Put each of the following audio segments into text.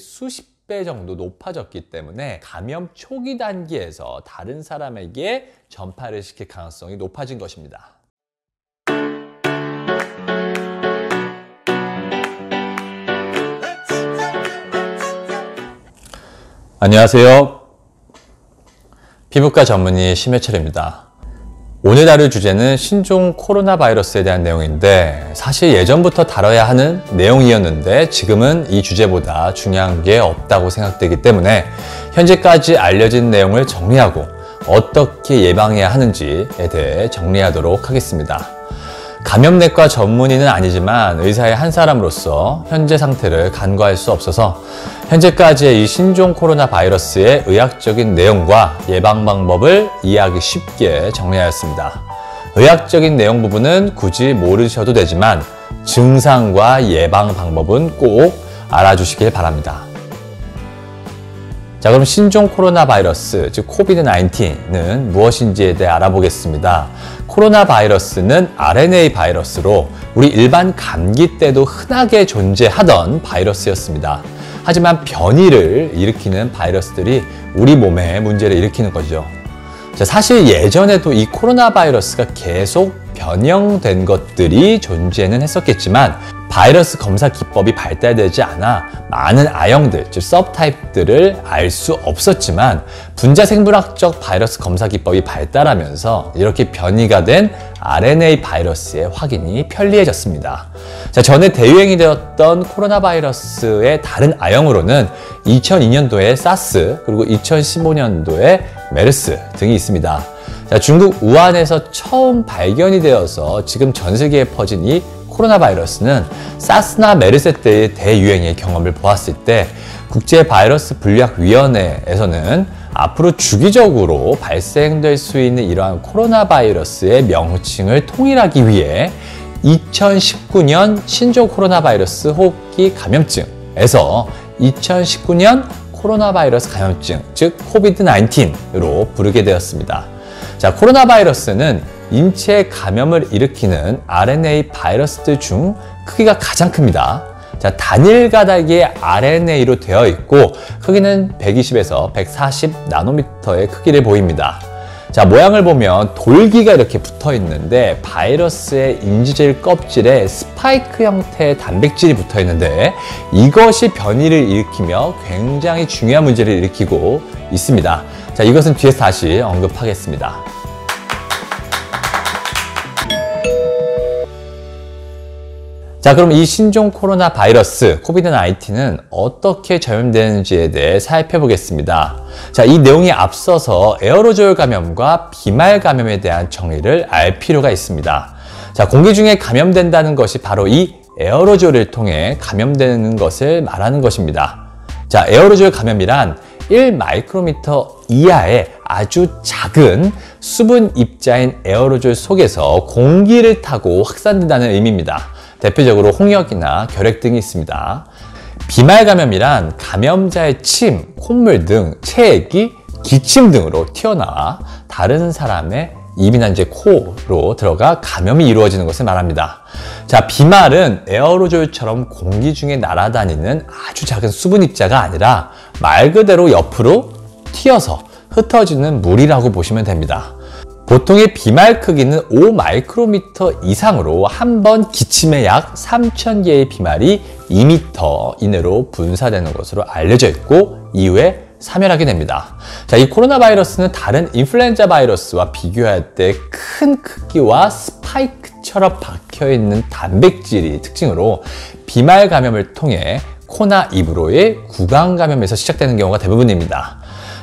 수십 배 정도 높아졌기 때문에 감염 초기 단계에서 다른 사람에게 전파를 시킬 가능성이 높아진 것입니다. 안녕하세요. 피부과 전문의 심해철입니다. 오늘 다룰 주제는 신종 코로나 바이러스에 대한 내용인데 사실 예전부터 다뤄야 하는 내용이었는데 지금은 이 주제보다 중요한 게 없다고 생각되기 때문에 현재까지 알려진 내용을 정리하고 어떻게 예방해야 하는지에 대해 정리하도록 하겠습니다. 감염내과 전문의는 아니지만 의사의 한 사람으로서 현재 상태를 간과할 수 없어서 현재까지의 이 신종 코로나 바이러스의 의학적인 내용과 예방 방법을 이해하기 쉽게 정리하였습니다. 의학적인 내용 부분은 굳이 모르셔도 되지만 증상과 예방 방법은 꼭 알아주시길 바랍니다. 자, 그럼 신종 코로나 바이러스, 즉 코비드 19는 무엇인지에 대해 알아보겠습니다. 코로나 바이러스는 RNA 바이러스로 우리 일반 감기 때도 흔하게 존재하던 바이러스였습니다. 하지만 변이를 일으키는 바이러스들이 우리 몸에 문제를 일으키는 거죠. 자, 사실 예전에도 이 코로나 바이러스가 계속 변형된 것들이 존재는 했었겠지만 바이러스 검사 기법이 발달되지 않아 많은 아형들, 즉 서브타입들을 알 수 없었지만 분자 생물학적 바이러스 검사 기법이 발달하면서 이렇게 변이가 된 RNA 바이러스의 확인이 편리해졌습니다. 자, 전에 대유행이 되었던 코로나 바이러스의 다른 아형으로는 2002년도에 사스 그리고 2015년도에 메르스 등이 있습니다. 자, 중국 우한에서 처음 발견이 되어서 지금 전 세계에 퍼진 이 코로나 바이러스는 사스나 메르세 때의 대유행의 경험을 보았을 때 국제 바이러스 분류학 위원회에서는 앞으로 주기적으로 발생될 수 있는 이러한 코로나 바이러스의 명칭을 통일하기 위해 2019년 신종 코로나 바이러스 호흡기 감염증에서 2019년 코로나 바이러스 감염증, 즉 코비드 19으로 부르게 되었습니다. 자, 코로나 바이러스는 인체 감염을 일으키는 RNA 바이러스들 중 크기가 가장 큽니다. 자, 단일 가닥의 RNA로 되어 있고 크기는 120에서 140 나노미터의 크기를 보입니다. 자, 모양을 보면 돌기가 이렇게 붙어 있는데 바이러스의 인지질 껍질에 스파이크 형태의 단백질이 붙어 있는데 이것이 변이를 일으키며 굉장히 중요한 문제를 일으키고 있습니다. 자, 이것은 뒤에서 다시 언급하겠습니다. 자, 그럼 이 신종 코로나 바이러스 코비드 19는 어떻게 전염되는지에 대해 살펴보겠습니다. 자, 이 내용에 앞서서 에어로졸 감염과 비말 감염에 대한 정의를 알 필요가 있습니다. 자, 공기 중에 감염된다는 것이 바로 이 에어로졸을 통해 감염되는 것을 말하는 것입니다. 자, 에어로졸 감염이란 1 마이크로미터 이하의 아주 작은 수분 입자인 에어로졸 속에서 공기를 타고 확산된다는 의미입니다. 대표적으로 홍역이나 결핵 등이 있습니다. 비말 감염이란 감염자의 침, 콧물 등 체액이 기침 등으로 튀어나와 다른 사람의 입이나 이제 코로 들어가 감염이 이루어지는 것을 말합니다. 자, 비말은 에어로졸처럼 공기 중에 날아다니는 아주 작은 수분 입자가 아니라 말 그대로 옆으로 튀어서 흩어지는 물이라고 보시면 됩니다. 보통의 비말 크기는 5 마이크로미터 이상으로 한 번 기침에 약 3,000개의 비말이 2미터 이내로 분사되는 것으로 알려져 있고 이후에 사멸하게 됩니다. 자, 이 코로나 바이러스는 다른 인플루엔자 바이러스와 비교할 때 큰 크기와 스파이크처럼 박혀 있는 단백질이 특징으로 비말 감염을 통해 코나 입으로의 구강 감염에서 시작되는 경우가 대부분입니다.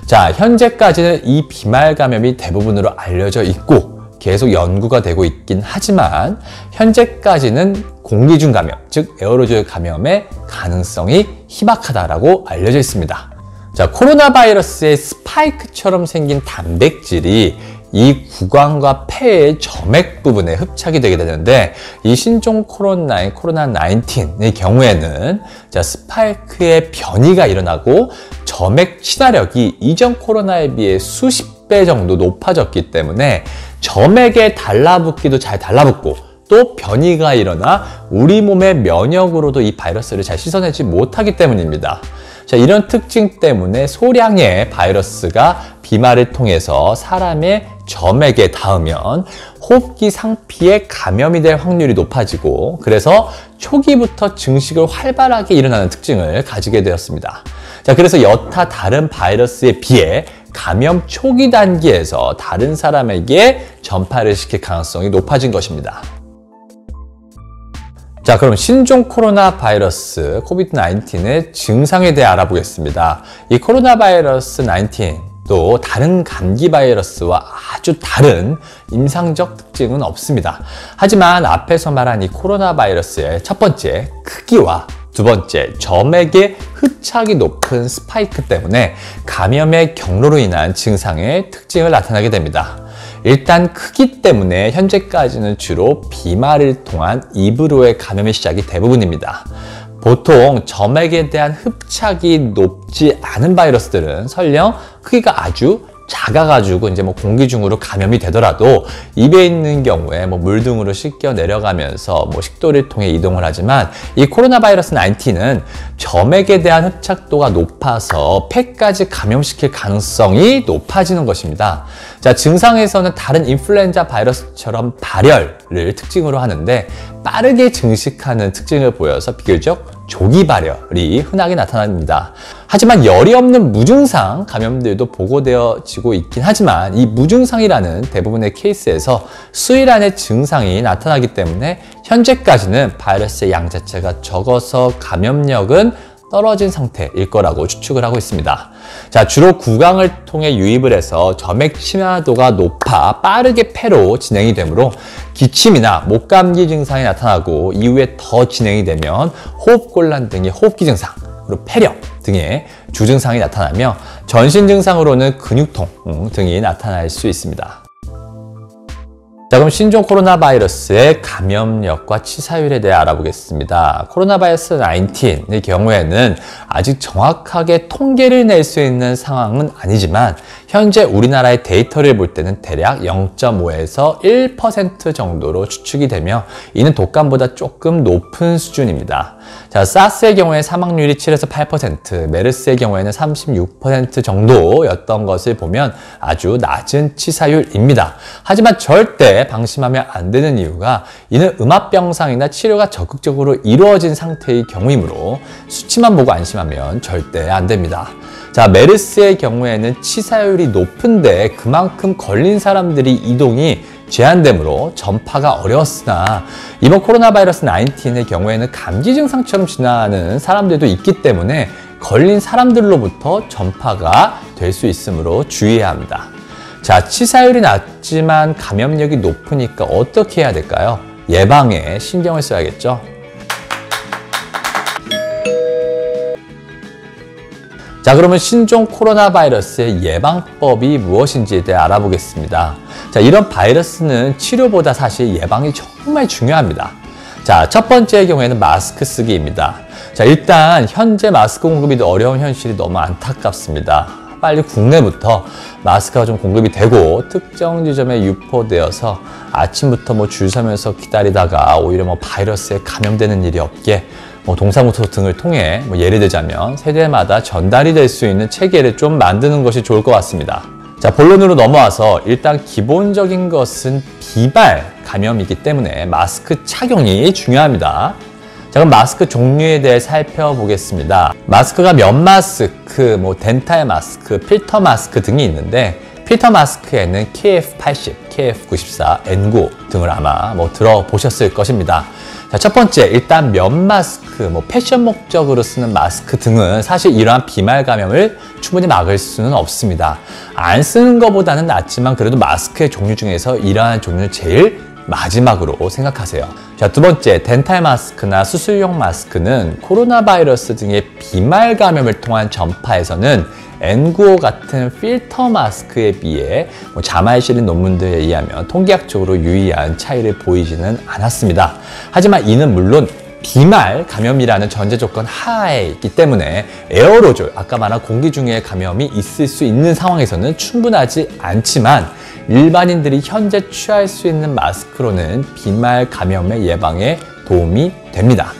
자, 현재까지는 이 비말 감염이 대부분으로 알려져 있고 계속 연구가 되고 있긴 하지만 현재까지는 공기 중 감염, 즉 에어로졸 감염의 가능성이 희박하다라고 알려져 있습니다. 자, 코로나 바이러스의 스파이크처럼 생긴 단백질이 이 구강과 폐의 점액 부분에 흡착이 되게 되는데 이 신종 코로나 코로나 19의 경우에는 자 스파이크의 변이가 일어나고 점액 친화력이 이전 코로나에 비해 수십 배 정도 높아졌기 때문에 점액에 달라붙기도 잘 달라붙고 또 변이가 일어나 우리 몸의 면역으로도 이 바이러스를 잘 씻어내지 못하기 때문입니다. 자, 이런 특징 때문에 소량의 바이러스가 비말을 통해서 사람의 점에게 닿으면 호흡기 상피에 감염이 될 확률이 높아지고 그래서 초기부터 증식을 활발하게 일어나는 특징을 가지게 되었습니다. 자, 그래서 여타 다른 바이러스에 비해 감염 초기 단계에서 다른 사람에게 전파를 시킬 가능성이 높아진 것입니다. 자, 그럼 신종 코로나 바이러스 코비드 19의 증상에 대해 알아보겠습니다. 이 코로나 바이러스 19 또 다른 감기 바이러스와 아주 다른 임상적 특징은 없습니다. 하지만 앞에서 말한 이 코로나 바이러스의 첫 번째 크기와 두 번째, 점액의 흡착이 높은 스파이크 때문에 감염의 경로로 인한 증상의 특징을 나타나게 됩니다. 일단 크기 때문에 현재까지는 주로 비말을 통한 입으로의 감염의 시작이 대부분입니다. 보통 점액에 대한 흡착이 높지 않은 바이러스들은 설령 크기가 아주 작아가지고 이제 뭐 공기 중으로 감염이 되더라도 입에 있는 경우에 뭐 물 등으로 씻겨 내려가면서 뭐 식도를 통해 이동을 하지만 이 코로나 바이러스 19은 점액에 대한 흡착도가 높아서 폐까지 감염시킬 가능성이 높아지는 것입니다. 자, 증상에서는 다른 인플루엔자 바이러스처럼 발열을 특징으로 하는데 빠르게 증식하는 특징을 보여서 비교적 조기 발열이 흔하게 나타납니다. 하지만 열이 없는 무증상 감염들도 보고되어지고 있긴 하지만 이 무증상이라는 대부분의 케이스에서 수일 안에 증상이 나타나기 때문에 현재까지는 바이러스의 양 자체가 적어서 감염력은 떨어진 상태일 거라고 추측을 하고 있습니다. 자, 주로 구강을 통해 유입을 해서 점액 침하도가 높아 빠르게 폐로 진행이 되므로 기침이나 목감기 증상이 나타나고 이후에 더 진행이 되면 호흡곤란 등의 호흡기 증상, 그리고 폐렴 등의 주증상이 나타나며 전신 증상으로는 근육통 음, 등이 나타날 수 있습니다. 자, 그럼 신종 코로나 바이러스의 감염력과 치사율에 대해 알아보겠습니다. 코로나 바이러스 19의 경우에는 아직 정확하게 통계를 낼 수 있는 상황은 아니지만 현재 우리나라의 데이터를 볼 때는 대략 0.5에서 1% 정도로 추측이 되며 이는 독감보다 조금 높은 수준입니다. 자, 사스의 경우에 사망률이 7에서 8%, 메르스의 경우에는 36% 정도였던 것을 보면 아주 낮은 치사율입니다. 하지만 절대 방심하면 안 되는 이유가 이는 음압병상이나 치료가 적극적으로 이루어진 상태의 경우이므로 수치만 보고 안심하면 절대 안 됩니다. 자, 메르스의 경우에는 치사율이 높은데 그만큼 걸린 사람들이 이동이 제한되므로 전파가 어려웠으나 이번 코로나 바이러스 19의 경우에는 감기 증상처럼 지나는 사람들도 있기 때문에 걸린 사람들로부터 전파가 될 수 있으므로 주의해야 합니다. 자, 치사율이 낮지만 감염력이 높으니까 어떻게 해야 될까요? 예방에 신경을 써야겠죠. 자, 그러면 신종 코로나 바이러스의 예방법이 무엇인지에 대해 알아보겠습니다. 자, 이런 바이러스는 치료보다 사실 예방이 정말 중요합니다. 자, 첫 번째 경우에는 마스크 쓰기입니다. 자, 일단 현재 마스크 공급이 어려운 현실이 너무 안타깝습니다. 빨리 국내부터 마스크가 좀 공급이 되고 특정 지점에 유포되어서 아침부터 뭐 줄 서면서 기다리다가 오히려 뭐 바이러스에 감염되는 일이 없게 뭐 동사무소 등을 통해 뭐 예를 들자면 세대마다 전달이 될 수 있는 체계를 좀 만드는 것이 좋을 것 같습니다. 자, 본론으로 넘어와서 일단 기본적인 것은 비발 감염이기 때문에 마스크 착용이 중요합니다. 자, 그럼 마스크 종류에 대해 살펴보겠습니다. 마스크가 면 마스크, 뭐 덴탈 마스크, 필터 마스크 등이 있는데 필터 마스크에는 KF80, KF94, N95 등을 아마 뭐 들어보셨을 것입니다. 자, 첫 번째, 일단 면 마스크, 뭐 패션 목적으로 쓰는 마스크 등은 사실 이러한 비말 감염을 충분히 막을 수는 없습니다. 안 쓰는 것보다는 낫지만 그래도 마스크의 종류 중에서 이러한 종류는 제일 마지막으로 생각하세요. 자, 두 번째, 덴탈 마스크나 수술용 마스크는 코로나 바이러스 등의 비말 감염을 통한 전파에서는 N95 같은 필터 마스크에 비해 뭐 자마에 실린 논문들에 의하면 통계학적으로 유의한 차이를 보이지는 않았습니다. 하지만 이는 물론 비말 감염이라는 전제 조건 하에 있기 때문에 에어로졸, 아까 말한 공기 중에 감염이 있을 수 있는 상황에서는 충분하지 않지만 일반인들이 현재 취할 수 있는 마스크로는 비말 감염의 예방에 도움이 됩니다.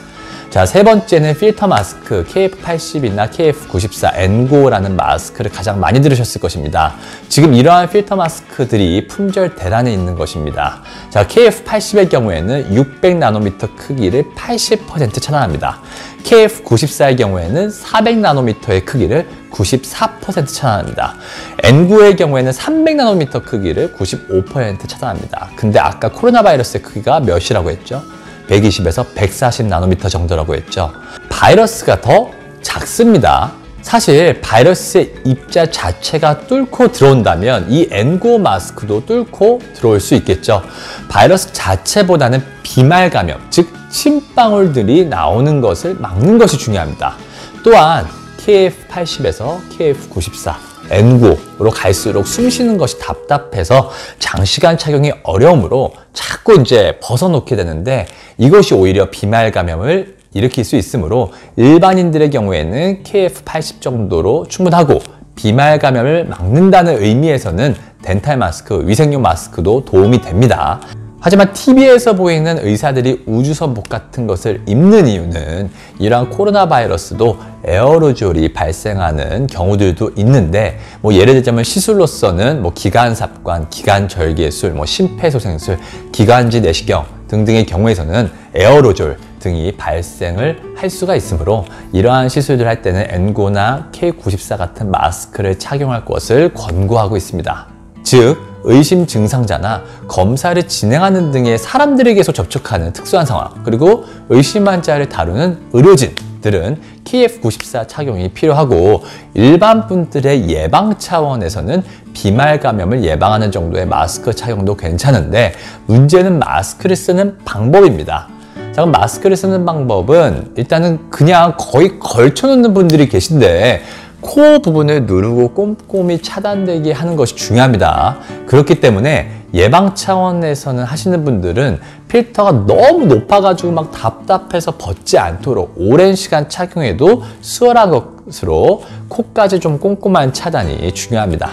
자, 세 번째는 필터 마스크 KF80이나 KF94 엔고라는 마스크를 가장 많이 들으셨을 것입니다. 지금 이러한 필터 마스크들이 품절 대란에 있는 것입니다. 자, KF80의 경우에는 600 나노미터 크기를 80% 차단합니다. KF94의 경우에는 400 나노미터의 크기를 94% 차단합니다. N9의 경우에는 300 나노미터 크기를 95% 차단합니다. 근데 아까 코로나 바이러스의 크기가 몇이라고 했죠? 120에서 140 나노미터 정도라고 했죠. 바이러스가 더 작습니다. 사실 바이러스의 입자 자체가 뚫고 들어온다면 이 N95 마스크도 뚫고 들어올 수 있겠죠. 바이러스 자체보다는 비말 감염, 즉 침방울들이 나오는 것을 막는 것이 중요합니다. 또한 KF80에서 KF94, N95로 갈수록 숨 쉬는 것이 답답해서 장시간 착용이 어려우므로 자꾸 이제 벗어놓게 되는데 이것이 오히려 비말 감염을 일으킬 수 있으므로 일반인들의 경우에는 KF80 정도로 충분하고 비말 감염을 막는다는 의미에서는 덴탈 마스크, 위생용 마스크도 도움이 됩니다. 하지만 TV에서 보이는 의사들이 우주선복 같은 것을 입는 이유는 이러한 코로나 바이러스도 에어로졸이 발생하는 경우들도 있는데 뭐 예를 들자면 시술로서는 뭐 기관삽관, 기관절개술, 뭐 심폐소생술, 기관지 내시경 등등의 경우에서는 에어로졸 등이 발생을 할 수가 있으므로 이러한 시술들 할 때는 N9나 K94 같은 마스크를 착용할 것을 권고하고 있습니다. 즉 의심 증상자나 검사를 진행하는 등의 사람들에게서 접촉하는 특수한 상황 그리고 의심 환자를 다루는 의료진 들은 KF94 착용이 필요하고 일반 분들의 예방 차원에서는 비말 감염을 예방하는 정도의 마스크 착용도 괜찮은데 문제는 마스크를 쓰는 방법입니다. 자, 그럼 마스크를 쓰는 방법은 일단은 그냥 거의 걸쳐놓는 분들이 계신데 코 부분을 누르고 꼼꼼히 차단되게 하는 것이 중요합니다. 그렇기 때문에 예방 차원에서는 하시는 분들은 필터가 너무 높아가지고 막 답답해서 벗지 않도록 오랜 시간 착용해도 수월한 것으로 코까지 좀 꼼꼼한 차단이 중요합니다.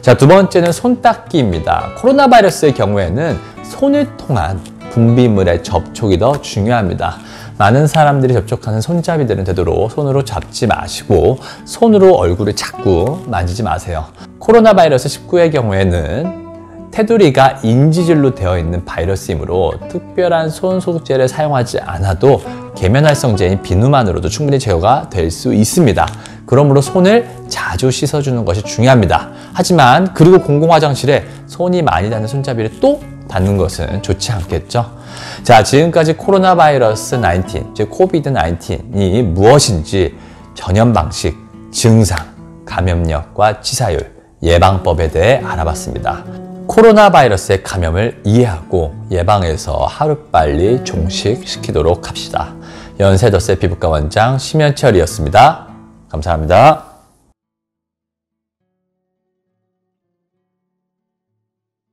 자, 두 번째는 손 닦기입니다. 코로나 바이러스의 경우에는 손을 통한 분비물의 접촉이 더 중요합니다. 많은 사람들이 접촉하는 손잡이들은 되도록 손으로 잡지 마시고 손으로 얼굴을 자꾸 만지지 마세요. 코로나 바이러스 19의 경우에는 테두리가 인지질로 되어 있는 바이러스이므로 특별한 손 소독제를 사용하지 않아도 계면활성제인 비누만으로도 충분히 제거가 될 수 있습니다. 그러므로 손을 자주 씻어주는 것이 중요합니다. 하지만 그리고 공공화장실에 손이 많이 닿는 손잡이를 또 닿는 것은 좋지 않겠죠? 자, 지금까지 코로나 바이러스 19, 즉 COVID 19이 무엇인지 전염 방식, 증상, 감염력과 치사율, 예방법에 대해 알아봤습니다. 코로나 바이러스의 감염을 이해하고 예방해서 하루빨리 종식시키도록 합시다. 연세더세 피부과 원장 심현철이었습니다. 감사합니다.